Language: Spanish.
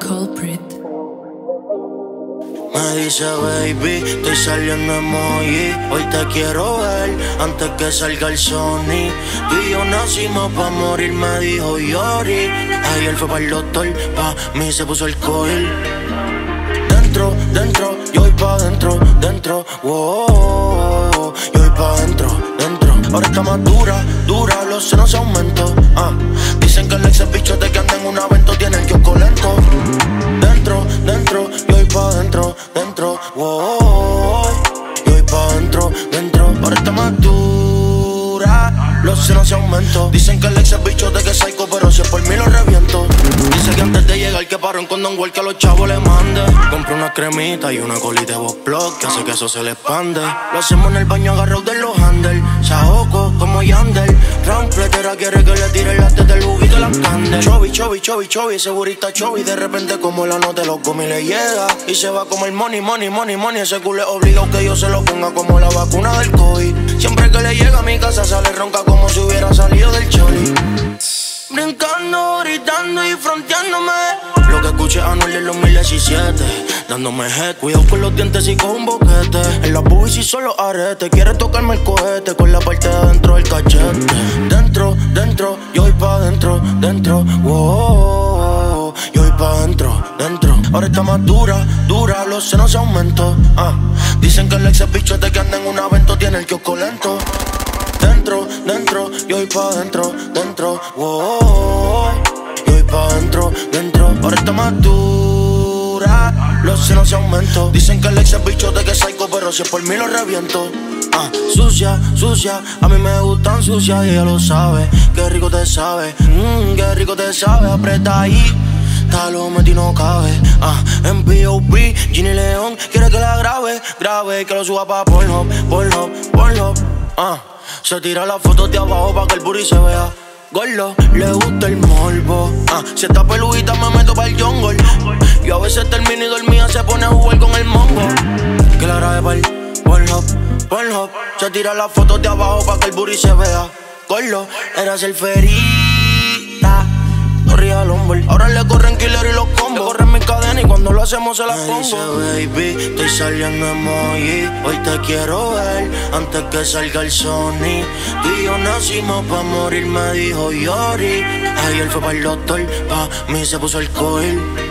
Culprit. Me dice baby, estoy saliendo emoji Hoy te quiero ver antes que salga el Sony. Tú y yo nacimos pa' morir, me dijo Yori. Ayer fue el doctor, pa' mí se puso el coil Dentro, dentro, yo voy pa' dentro, dentro, wow Ahora está más dura, dura, los senos se aumentó ah. Dicen que el ex bichote que anda en un avento tiene el kiosco lento. Dentro, dentro, yo voy pa' dentro, dentro, wow Yo voy pa' dentro, dentro. Ahora está más dura los senos se aumentó Dicen que el ex es bichote que es psycho Pero si es por mí lo reviento. Dice que antes paró en condón que a los chavos le mande. Compré una cremita y una colita de Bob Que hace que eso se le expande. Lo hacemos en el baño agarrado de los handles Saoco como Yandel. Rampletera quiere que le tire el latte del buggy de la candel Chovy, chovy, chovy, chovy Segurita chovy. De repente como la nota los gomis le llega. Y se va como el money, money, money, money. Ese culo es obligado que yo se lo ponga como la vacuna del COVID. Siempre que le llega a mi A Anuel en 2017. Dándome head, cuidado con los dientes y con un boquete. En la boobies y solo arete. Quiere tocarme el cohete con la parte de adentro del cachete. Dentro, dentro, yo voy pa' dentro, dentro. Wow, yo voy pa' dentro, dentro. Ahora está más dura, dura, los senos se aumentó. Ah. Dicen que el ex bichote que anda en un avento tiene el kiosco lento dentro, dentro, yo voy pa' dentro, dentro, wow, dentro, dentro, ahora está más dura, los senos se aumentó, dicen que el ex es bichote que es psycho, pero si es por mí lo reviento, ah, sucia, sucia, a mí me gustan sucia y ella lo sabe, qué rico te sabe, mmm, qué rico te sabe, aprieta ahí, lo metí no cabe. Ah, en P.O.P. Ginny León quiere que la grabe, grabe, que lo suba pa' Pornhub, Pornhub, Pornhub. Ah. Se tira las fotos de abajo pa' que el booty se vea. Gordo, le gusta el morbo. Ah, si está peludita me meto para el jungle. Y a veces termino y dormida se pone a jugar con el mongo. Que la grabe pa'l Pornhub, Pornhub. Se tira las fotos de abajo pa' que el booty se vea. Gordo, eras el ferita. Corría al hombre. Ahora le corren killer y los combos. corren mi cadena y cuando lo hacemos se las pongo. Dice, baby, estoy saliendo emoji. Hoy te quiero ver antes que salga el Sony. Nacimos pa' morir, me dijo Yori. Ayer fue para el doctor, pa' mí se puso el coil.